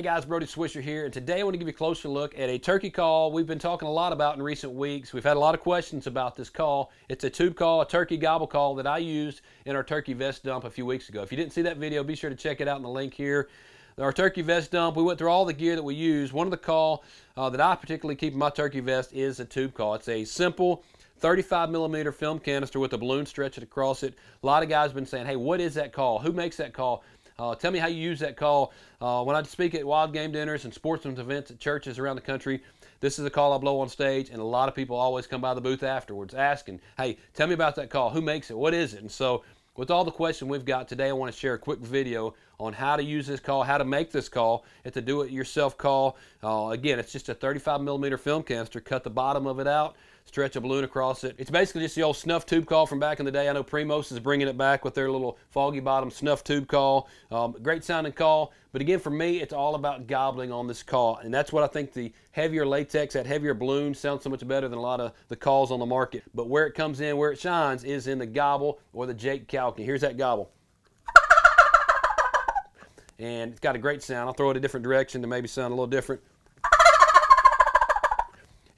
Hey guys, Brody Swisher here, and today I want to give you a closer look at a turkey call we've been talking a lot about in recent weeks. We've had a lot of questions about this call. It's a tube call, a turkey gobble call that I used in our turkey vest dump a few weeks ago. If you didn't see that video, be sure to check it out in the link here. Our turkey vest dump, we went through all the gear that we use. One of the call uh, that I particularly keep in my turkey vest is a tube call. It's a simple 35 millimeter film canister with a balloon stretched across it. A lot of guys have been saying, hey, what is that call? Who makes that call? Uh, tell me how you use that call. Uh, when I speak at wild game dinners and sportsman's events at churches around the country, this is the call I blow on stage, and a lot of people always come by the booth afterwards asking, hey, tell me about that call. Who makes it? What is it? And so with all the question we've got today, I want to share a quick video on how to use this call, how to make this call. It's a do-it-yourself call. Uh, again, it's just a 35 millimeter film canister. Cut the bottom of it out, stretch a balloon across it. It's basically just the old snuff tube call from back in the day. I know Primos is bringing it back with their little foggy bottom snuff tube call. Um, great sounding call, but again, for me, it's all about gobbling on this call, and that's what I think the heavier latex, that heavier balloon sounds so much better than a lot of the calls on the market. But where it comes in, where it shines, is in the gobble or the Jake Calkin. Here's that gobble and it's got a great sound. I'll throw it a different direction to maybe sound a little different.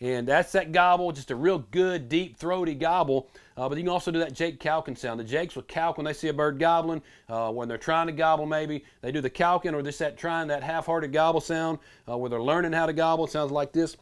And that's that gobble, just a real good, deep, throaty gobble. Uh, but you can also do that Jake Calkin sound. The Jakes will calk when they see a bird gobbling. Uh, when they're trying to gobble, maybe they do the calkin or just that trying that half-hearted gobble sound uh, where they're learning how to gobble. It sounds like this.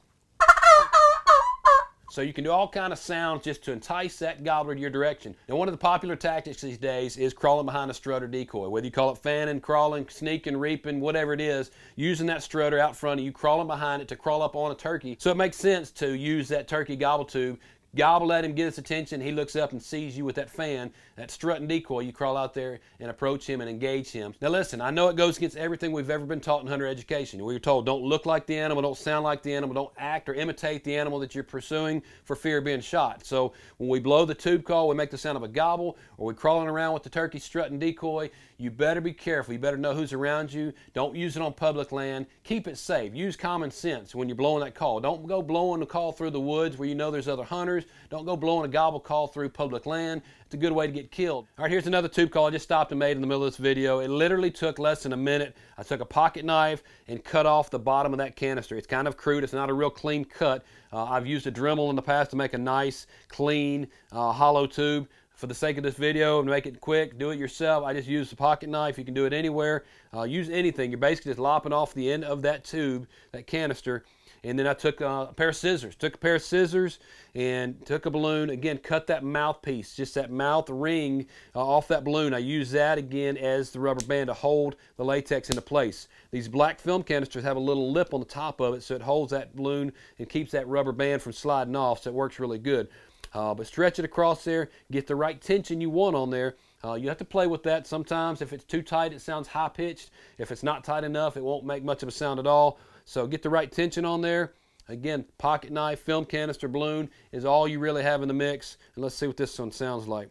So you can do all kind of sounds just to entice that gobbler to your direction. Now one of the popular tactics these days is crawling behind a strutter decoy. Whether you call it fanning, crawling, sneaking, reaping, whatever it is, using that strutter out front of you, crawling behind it to crawl up on a turkey. So it makes sense to use that turkey gobble tube gobble at him, get his attention. He looks up and sees you with that fan, that strut and decoy. You crawl out there and approach him and engage him. Now, listen, I know it goes against everything we've ever been taught in hunter education. We were told don't look like the animal, don't sound like the animal, don't act or imitate the animal that you're pursuing for fear of being shot. So when we blow the tube call, we make the sound of a gobble, or we're crawling around with the turkey strut and decoy. You better be careful. You better know who's around you. Don't use it on public land. Keep it safe. Use common sense when you're blowing that call. Don't go blowing the call through the woods where you know there's other hunters don't go blowing a gobble call through public land. It's a good way to get killed. All right, here's another tube call I just stopped and made in the middle of this video. It literally took less than a minute. I took a pocket knife and cut off the bottom of that canister. It's kind of crude. It's not a real clean cut. Uh, I've used a Dremel in the past to make a nice, clean, uh, hollow tube for the sake of this video and make it quick, do it yourself. I just use the pocket knife. You can do it anywhere. Uh, use anything. You're basically just lopping off the end of that tube, that canister, and then I took uh, a pair of scissors. Took a pair of scissors and took a balloon. Again, cut that mouthpiece, just that mouth ring uh, off that balloon. I use that again as the rubber band to hold the latex into place. These black film canisters have a little lip on the top of it so it holds that balloon and keeps that rubber band from sliding off so it works really good. Uh, but stretch it across there, get the right tension you want on there. Uh, you have to play with that sometimes. If it's too tight, it sounds high pitched. If it's not tight enough, it won't make much of a sound at all. So get the right tension on there. Again, pocket knife, film canister, balloon is all you really have in the mix. And let's see what this one sounds like.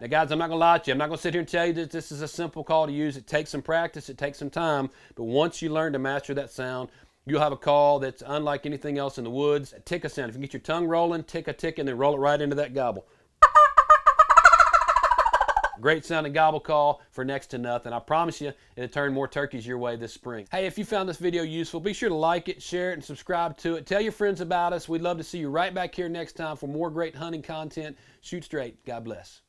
Now, guys, I'm not going to lie to you. I'm not going to sit here and tell you that this is a simple call to use. It takes some practice. It takes some time. But once you learn to master that sound, You'll have a call that's unlike anything else in the woods. A tick a sound. If you get your tongue rolling, tick a tick, and then roll it right into that gobble. Great sounding gobble call for next to nothing. I promise you, it'll turn more turkeys your way this spring. Hey, if you found this video useful, be sure to like it, share it, and subscribe to it. Tell your friends about us. We'd love to see you right back here next time for more great hunting content. Shoot straight. God bless.